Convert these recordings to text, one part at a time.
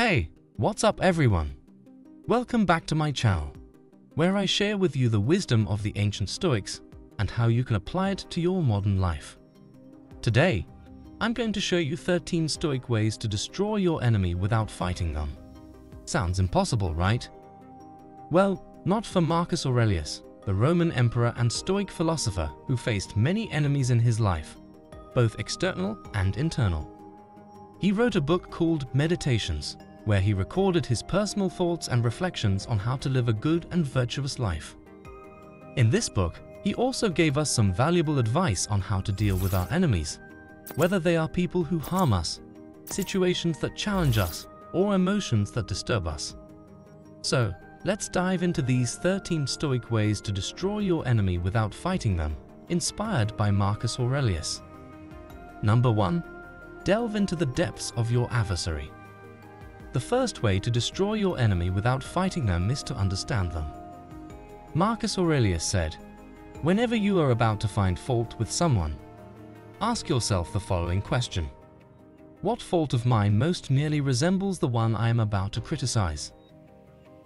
Hey, what's up everyone? Welcome back to my channel, where I share with you the wisdom of the ancient Stoics and how you can apply it to your modern life. Today, I'm going to show you 13 Stoic ways to destroy your enemy without fighting them. Sounds impossible, right? Well, not for Marcus Aurelius, the Roman emperor and Stoic philosopher who faced many enemies in his life, both external and internal. He wrote a book called Meditations, where he recorded his personal thoughts and reflections on how to live a good and virtuous life. In this book, he also gave us some valuable advice on how to deal with our enemies, whether they are people who harm us, situations that challenge us, or emotions that disturb us. So, let's dive into these 13 Stoic ways to destroy your enemy without fighting them, inspired by Marcus Aurelius. Number 1 delve into the depths of your adversary. The first way to destroy your enemy without fighting them is to understand them. Marcus Aurelius said, Whenever you are about to find fault with someone, ask yourself the following question. What fault of mine most nearly resembles the one I am about to criticize?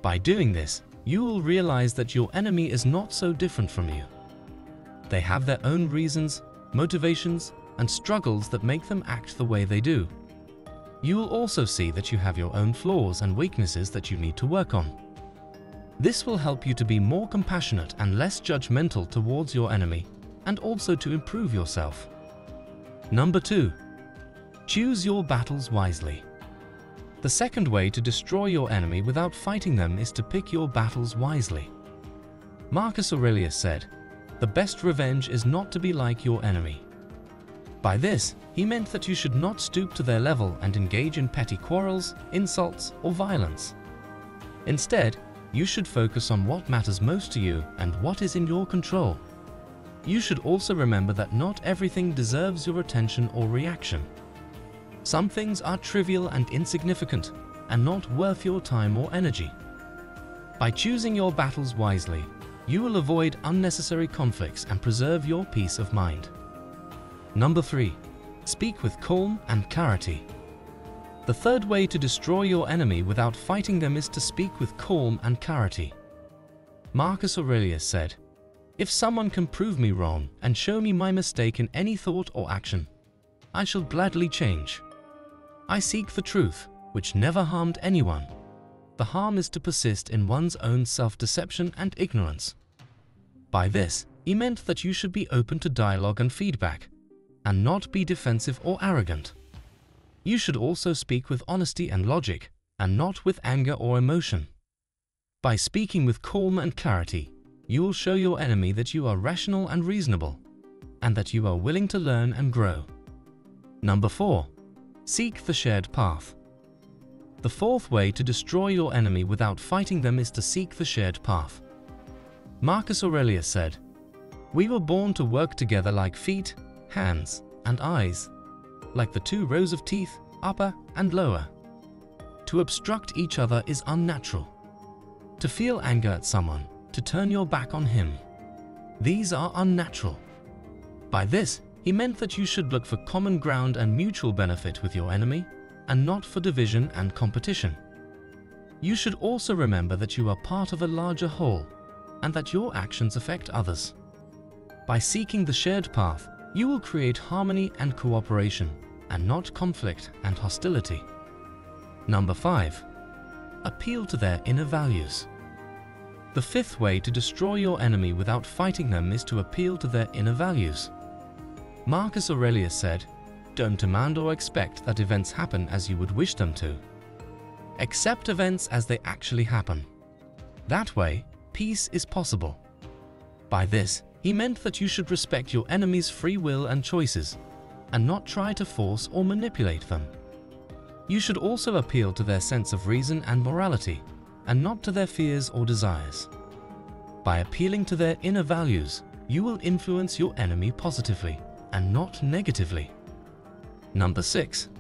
By doing this, you will realize that your enemy is not so different from you. They have their own reasons, motivations, and struggles that make them act the way they do. You will also see that you have your own flaws and weaknesses that you need to work on. This will help you to be more compassionate and less judgmental towards your enemy and also to improve yourself. Number 2. Choose your battles wisely. The second way to destroy your enemy without fighting them is to pick your battles wisely. Marcus Aurelius said, The best revenge is not to be like your enemy, by this, he meant that you should not stoop to their level and engage in petty quarrels, insults, or violence. Instead, you should focus on what matters most to you and what is in your control. You should also remember that not everything deserves your attention or reaction. Some things are trivial and insignificant and not worth your time or energy. By choosing your battles wisely, you will avoid unnecessary conflicts and preserve your peace of mind. Number 3. Speak with calm and clarity. The third way to destroy your enemy without fighting them is to speak with calm and clarity. Marcus Aurelius said, If someone can prove me wrong and show me my mistake in any thought or action, I shall gladly change. I seek the truth, which never harmed anyone. The harm is to persist in one's own self-deception and ignorance. By this, he meant that you should be open to dialogue and feedback, and not be defensive or arrogant. You should also speak with honesty and logic, and not with anger or emotion. By speaking with calm and clarity, you will show your enemy that you are rational and reasonable, and that you are willing to learn and grow. Number 4. Seek the shared path. The fourth way to destroy your enemy without fighting them is to seek the shared path. Marcus Aurelius said, We were born to work together like feet, hands, and eyes, like the two rows of teeth, upper and lower. To obstruct each other is unnatural. To feel anger at someone, to turn your back on him. These are unnatural. By this, he meant that you should look for common ground and mutual benefit with your enemy, and not for division and competition. You should also remember that you are part of a larger whole, and that your actions affect others. By seeking the shared path, you will create harmony and cooperation, and not conflict and hostility. Number 5. Appeal to their inner values. The fifth way to destroy your enemy without fighting them is to appeal to their inner values. Marcus Aurelius said, Don't demand or expect that events happen as you would wish them to. Accept events as they actually happen. That way, peace is possible. By this, he meant that you should respect your enemy's free will and choices, and not try to force or manipulate them. You should also appeal to their sense of reason and morality, and not to their fears or desires. By appealing to their inner values, you will influence your enemy positively and not negatively. Number 6.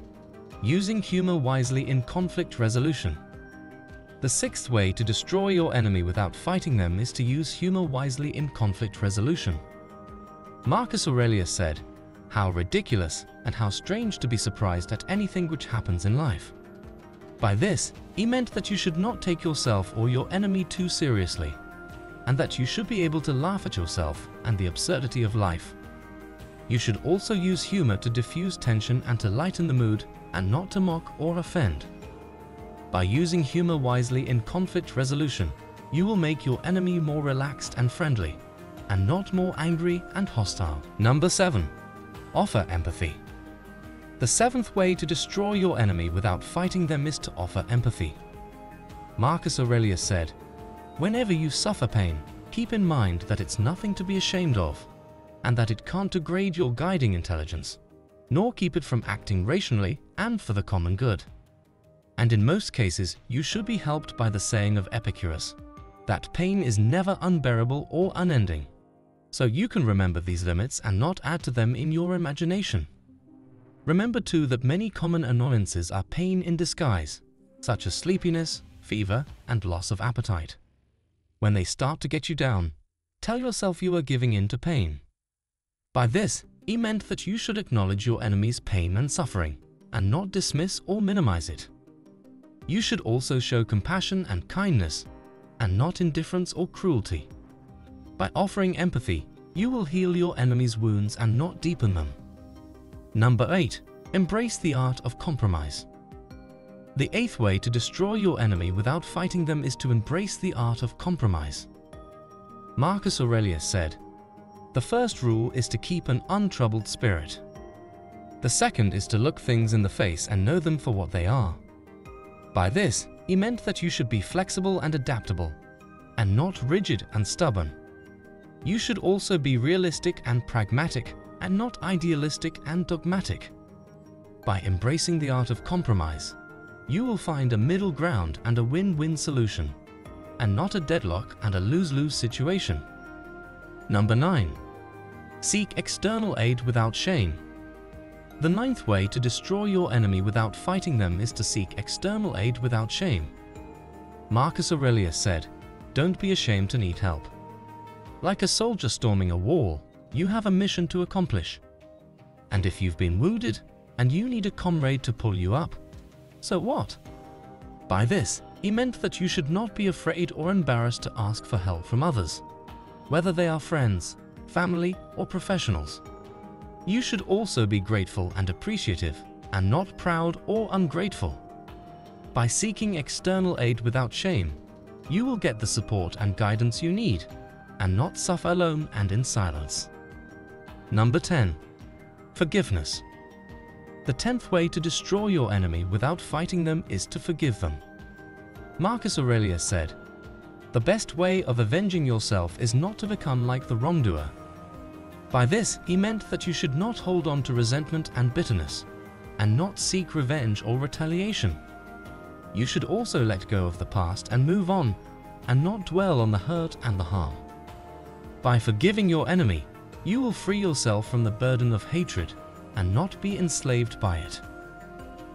Using humor wisely in conflict resolution. The sixth way to destroy your enemy without fighting them is to use humor wisely in conflict resolution. Marcus Aurelius said, How ridiculous and how strange to be surprised at anything which happens in life. By this, he meant that you should not take yourself or your enemy too seriously, and that you should be able to laugh at yourself and the absurdity of life. You should also use humor to diffuse tension and to lighten the mood and not to mock or offend. By using humor wisely in conflict resolution, you will make your enemy more relaxed and friendly, and not more angry and hostile. Number 7. Offer empathy. The seventh way to destroy your enemy without fighting them is to offer empathy. Marcus Aurelius said, Whenever you suffer pain, keep in mind that it's nothing to be ashamed of, and that it can't degrade your guiding intelligence, nor keep it from acting rationally and for the common good. And in most cases, you should be helped by the saying of Epicurus, that pain is never unbearable or unending. So you can remember these limits and not add to them in your imagination. Remember too that many common annoyances are pain in disguise, such as sleepiness, fever, and loss of appetite. When they start to get you down, tell yourself you are giving in to pain. By this, he meant that you should acknowledge your enemy's pain and suffering, and not dismiss or minimize it. You should also show compassion and kindness, and not indifference or cruelty. By offering empathy, you will heal your enemy's wounds and not deepen them. Number 8. Embrace the art of compromise. The eighth way to destroy your enemy without fighting them is to embrace the art of compromise. Marcus Aurelius said, The first rule is to keep an untroubled spirit. The second is to look things in the face and know them for what they are. By this, he meant that you should be flexible and adaptable, and not rigid and stubborn. You should also be realistic and pragmatic, and not idealistic and dogmatic. By embracing the art of compromise, you will find a middle ground and a win-win solution, and not a deadlock and a lose-lose situation. Number 9. Seek external aid without shame. The ninth way to destroy your enemy without fighting them is to seek external aid without shame. Marcus Aurelius said, Don't be ashamed to need help. Like a soldier storming a wall, you have a mission to accomplish. And if you've been wounded and you need a comrade to pull you up, so what? By this, he meant that you should not be afraid or embarrassed to ask for help from others, whether they are friends, family, or professionals. You should also be grateful and appreciative, and not proud or ungrateful. By seeking external aid without shame, you will get the support and guidance you need, and not suffer alone and in silence. Number 10. Forgiveness. The tenth way to destroy your enemy without fighting them is to forgive them. Marcus Aurelius said, The best way of avenging yourself is not to become like the wrongdoer. By this, he meant that you should not hold on to resentment and bitterness, and not seek revenge or retaliation. You should also let go of the past and move on, and not dwell on the hurt and the harm. By forgiving your enemy, you will free yourself from the burden of hatred and not be enslaved by it.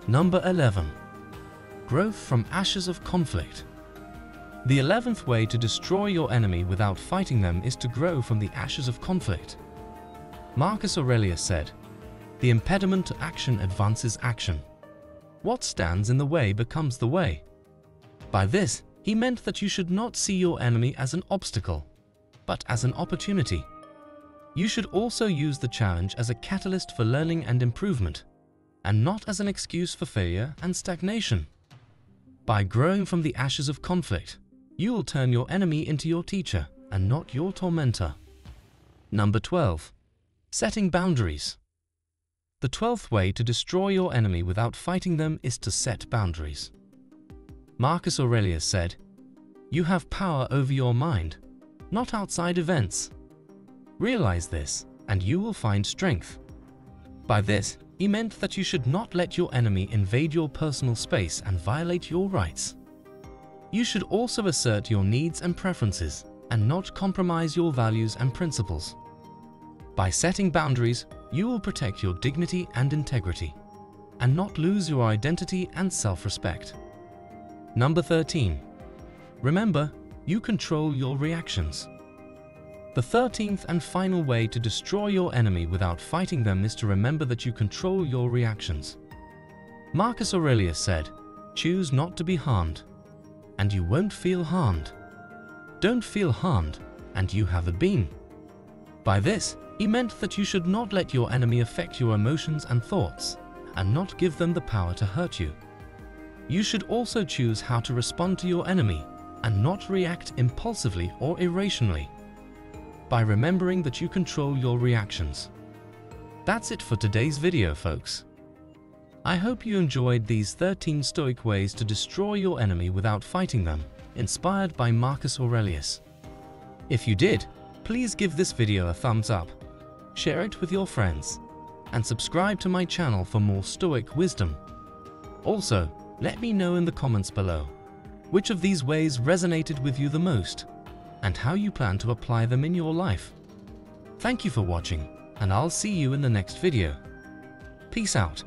Number 11. Growth from ashes of conflict. The eleventh way to destroy your enemy without fighting them is to grow from the ashes of conflict. Marcus Aurelius said, The impediment to action advances action. What stands in the way becomes the way. By this, he meant that you should not see your enemy as an obstacle, but as an opportunity. You should also use the challenge as a catalyst for learning and improvement, and not as an excuse for failure and stagnation. By growing from the ashes of conflict, you will turn your enemy into your teacher and not your tormentor. Number 12. Setting boundaries. The twelfth way to destroy your enemy without fighting them is to set boundaries. Marcus Aurelius said, You have power over your mind, not outside events. Realize this, and you will find strength. By this, he meant that you should not let your enemy invade your personal space and violate your rights. You should also assert your needs and preferences, and not compromise your values and principles. By setting boundaries, you will protect your dignity and integrity, and not lose your identity and self-respect. Number 13. Remember, you control your reactions. The thirteenth and final way to destroy your enemy without fighting them is to remember that you control your reactions. Marcus Aurelius said, choose not to be harmed, and you won't feel harmed. Don't feel harmed, and you have a beam. By this, he meant that you should not let your enemy affect your emotions and thoughts, and not give them the power to hurt you. You should also choose how to respond to your enemy and not react impulsively or irrationally by remembering that you control your reactions. That's it for today's video, folks. I hope you enjoyed these 13 Stoic ways to destroy your enemy without fighting them, inspired by Marcus Aurelius. If you did, please give this video a thumbs up, share it with your friends, and subscribe to my channel for more Stoic wisdom. Also, let me know in the comments below which of these ways resonated with you the most and how you plan to apply them in your life. Thank you for watching and I'll see you in the next video. Peace out.